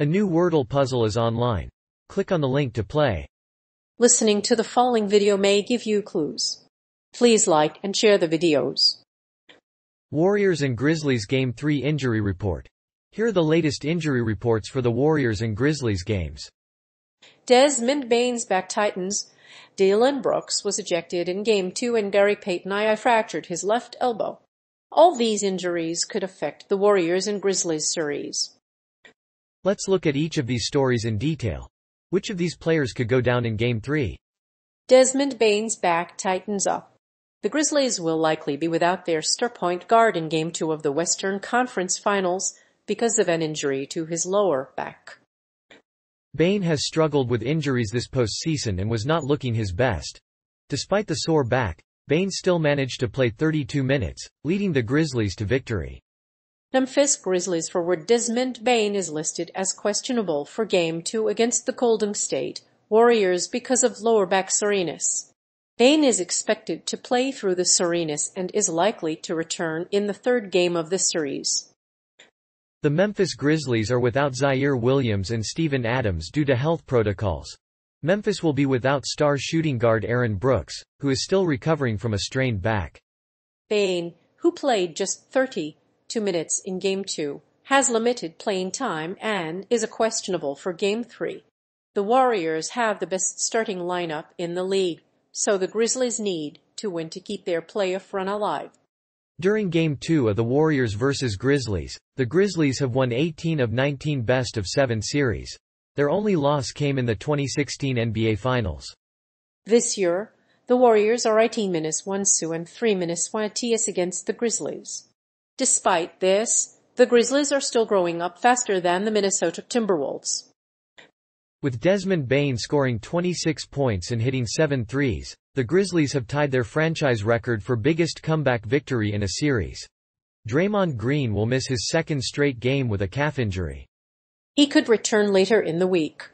A new Wordle puzzle is online. Click on the link to play. Listening to the following video may give you clues. Please like and share the videos. Warriors and Grizzlies Game 3 Injury Report. Here are the latest injury reports for the Warriors and Grizzlies games. Desmond Bane's back Titans. Dillon Brooks was ejected in Game 2 and Gary Payton I fractured his left elbow. All these injuries could affect the Warriors and Grizzlies series. Let's look at each of these stories in detail. Which of these players could go down in Game 3? Desmond Bane's back tightens up. The Grizzlies will likely be without their star point guard in Game 2 of the Western Conference Finals because of an injury to his lower back. Bane has struggled with injuries this postseason and was not looking his best. Despite the sore back, Bane still managed to play 32 minutes, leading the Grizzlies to victory. Memphis Grizzlies forward Desmond Bane is listed as questionable for Game 2 against the Golden State Warriors because of lower back soreness. Bane is expected to play through the soreness and is likely to return in the third game of the series. The Memphis Grizzlies are without Ziaire Williams and Steven Adams due to health protocols. Memphis will be without star shooting guard Aaron Brooks, who is still recovering from a strained back. Bane, who played just 32 minutes in Game 2, has limited playing time and is a questionable for Game 3. The Warriors have the best starting lineup in the league, so the Grizzlies need to win to keep their playoff run alive. During Game 2 of the Warriors vs. Grizzlies, the Grizzlies have won 18 of 19 best of 7 series. Their only loss came in the 2016 NBA Finals. This year, the Warriors are 18 minus 1 Sue and 3 minus 1 TS against the Grizzlies. Despite this, the Grizzlies are still growing up faster than the Minnesota Timberwolves. With Desmond Bane scoring 26 points and hitting 7 threes, the Grizzlies have tied their franchise record for biggest comeback victory in a series. Draymond Green will miss his second straight game with a calf injury. He could return later in the week.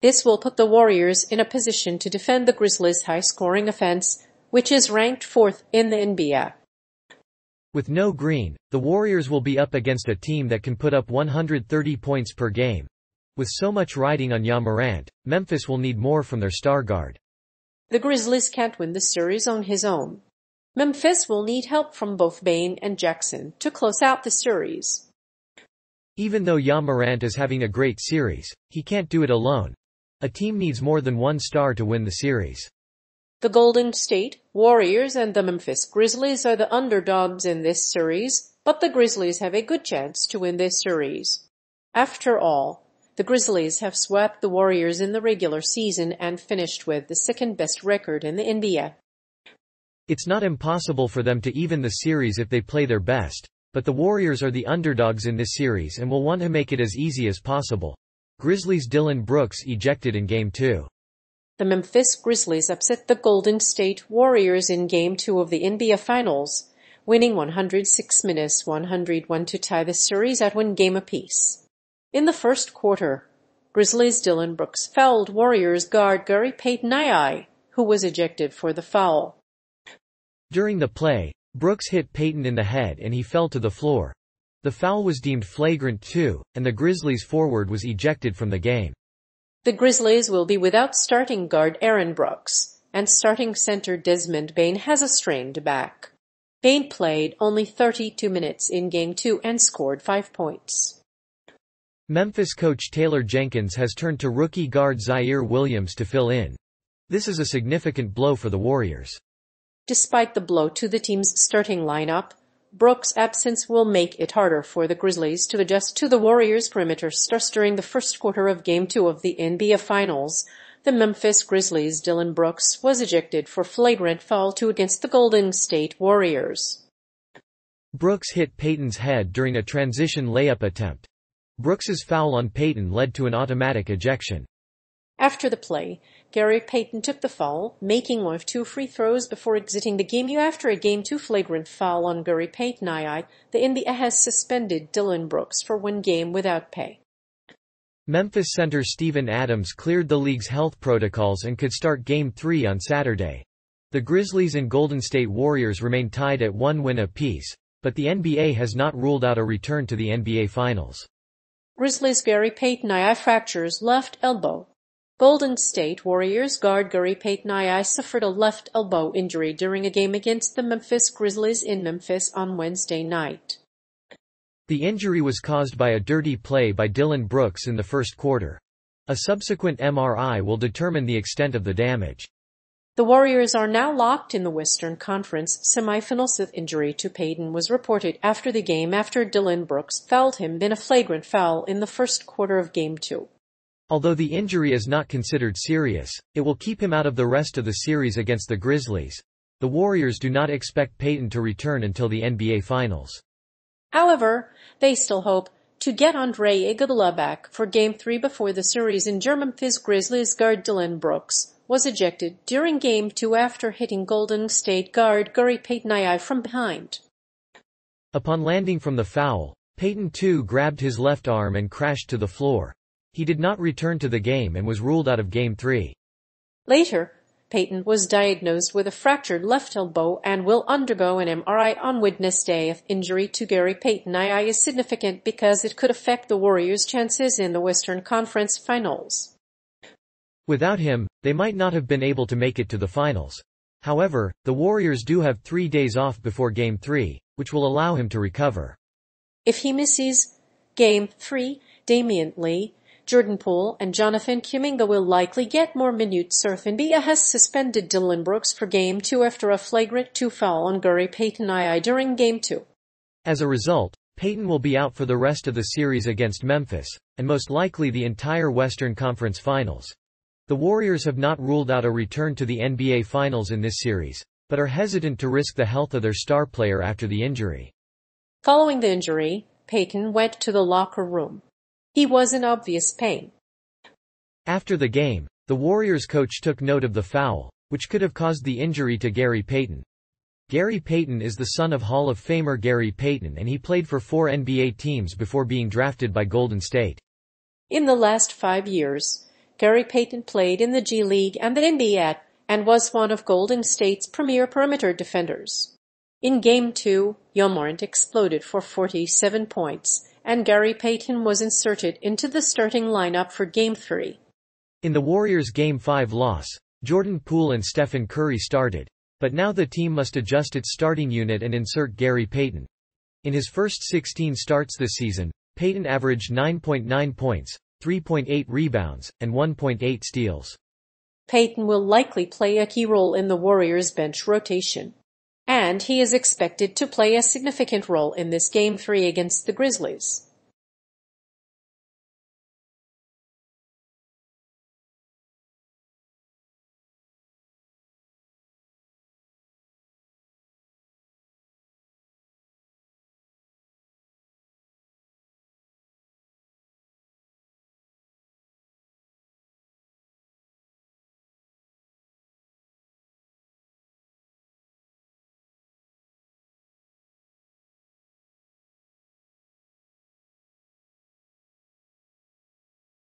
This will put the Warriors in a position to defend the Grizzlies' high-scoring offense, which is ranked fourth in the NBA. With no Green, the Warriors will be up against a team that can put up 130 points per game. With so much riding on Ja Morant, Memphis will need more from their star guard. The Grizzlies can't win the series on his own. Memphis will need help from both Bane and Jackson to close out the series. Even though Ja Morant is having a great series, he can't do it alone. A team needs more than one star to win the series. The Golden State Warriors and the Memphis Grizzlies are the underdogs in this series, but the Grizzlies have a good chance to win this series. After all, the Grizzlies have swept the Warriors in the regular season and finished with the second best record in the NBA. It's not impossible for them to even the series if they play their best, but the Warriors are the underdogs in this series and will want to make it as easy as possible. Grizzlies Dillon Brooks ejected in Game 2. The Memphis Grizzlies upset the Golden State Warriors in Game 2 of the NBA Finals, winning 106 minutes 101 to tie the series at one game apiece. In the first quarter, Grizzlies Dillon Brooks fouled Warriors guard Gary Payton II, who was ejected for the foul. During the play, Brooks hit Payton in the head and he fell to the floor. The foul was deemed flagrant too, and the Grizzlies forward was ejected from the game. The Grizzlies will be without starting guard Aaron Brooks, and starting center Desmond Bane has a strained back. Bane played only 32 minutes in Game 2 and scored 5 points. Memphis coach Taylor Jenkins has turned to rookie guard Ziaire Williams to fill in. This is a significant blow for the Warriors. Despite the blow to the team's starting lineup, Brooks' absence will make it harder for the Grizzlies to adjust to the Warriors' perimeter stars during the first quarter of Game 2 of the NBA Finals. The Memphis Grizzlies' Dillon Brooks was ejected for flagrant foul 2 against the Golden State Warriors. Brooks hit Payton's head during a transition layup attempt. Brooks's foul on Payton led to an automatic ejection. After the play, Gary Payton took the foul, making one of two free throws before exiting the game. After a game two flagrant foul on Gary Payton II, the NBA has suspended Dillon Brooks for one game without pay. Memphis center Steven Adams cleared the league's health protocols and could start Game 3 on Saturday. The Grizzlies and Golden State Warriors remain tied at one win apiece, but the NBA has not ruled out a return to the NBA Finals. Grizzlies Gary Payton II fractures left elbow. Golden State Warriors guard Gary Payton II suffered a left elbow injury during a game against the Memphis Grizzlies in Memphis on Wednesday night. The injury was caused by a dirty play by Dillon Brooks in the first quarter. A subsequent MRI will determine the extent of the damage. The Warriors are now locked in the Western Conference semifinals. The injury to Payton was reported after the game after Dillon Brooks fouled him in a flagrant foul in the first quarter of Game 2. Although the injury is not considered serious, it will keep him out of the rest of the series against the Grizzlies. The Warriors do not expect Payton to return until the NBA Finals. However, they still hope to get Andre Iguodala back for Game 3 before the series in German Memphis Grizzlies guard Dillon Brooks was ejected during Game 2 after hitting Golden State guard Gary Payton II from behind. Upon landing from the foul, Payton too grabbed his left arm and crashed to the floor. He did not return to the game and was ruled out of Game 3. Later, Payton was diagnosed with a fractured left elbow and will undergo an MRI on Wednesday. If injury to Gary Payton II is significant because it could affect the Warriors' chances in the Western Conference Finals. Without him, they might not have been able to make it to the finals. However, the Warriors do have three days off before Game 3, which will allow him to recover. If he misses Game 3, Damion Lee, Jordan Poole, and Jonathan Kuminga will likely get more minutes. Surf NBA has suspended Dillon Brooks for Game 2 after a flagrant 2 foul on Gary Payton II during Game 2. As a result, Payton will be out for the rest of the series against Memphis, and most likely the entire Western Conference Finals. The Warriors have not ruled out a return to the NBA Finals in this series, but are hesitant to risk the health of their star player after the injury. Following the injury, Payton went to the locker room. He was in obvious pain. After the game, the Warriors coach took note of the foul, which could have caused the injury to Gary Payton. Gary Payton is the son of Hall of Famer Gary Payton and he played for four NBA teams before being drafted by Golden State. In the last five years, Gary Payton played in the G League and the NBA and was one of Golden State's premier perimeter defenders. In Game 2, Ja Morant exploded for 47 points, and Gary Payton was inserted into the starting lineup for Game 3. In the Warriors' Game 5 loss, Jordan Poole and Stephen Curry started, but now the team must adjust its starting unit and insert Gary Payton. In his first 16 starts this season, Payton averaged 9.9 points, 3.8 rebounds, and 1.8 steals. Payton will likely play a key role in the Warriors' bench rotation. And he is expected to play a significant role in this Game 3 against the Grizzlies.